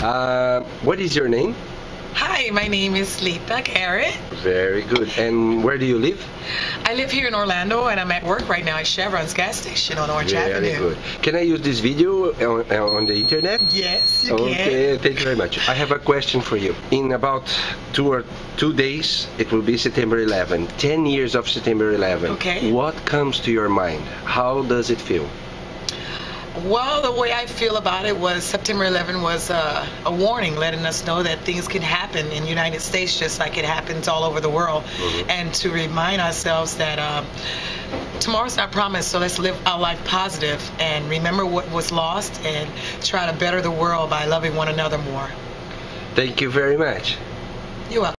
Uh, what is your name? Hi, my name is Rita Garrett. Very good. And where do you live? I live here in Orlando and I'm at work right now at Chevron's gas station on Orange Avenue. Very Avenue. good. Can I use this video on, on the internet? Yes, you can. Okay, thank you very much. I have a question for you. In about two or two days, it will be September 11. 10 years of September 11. Okay. What comes to your mind? How does it feel? Well, the way I feel about it was September 11 was uh, a warning letting us know that things can happen in the United States just like it happens all over the world. Mhm. And to remind ourselves that uh, tomorrow's not promised, so let's live our life positive and remember what was lost and try to better the world by loving one another more. Thank you very much. You're welcome.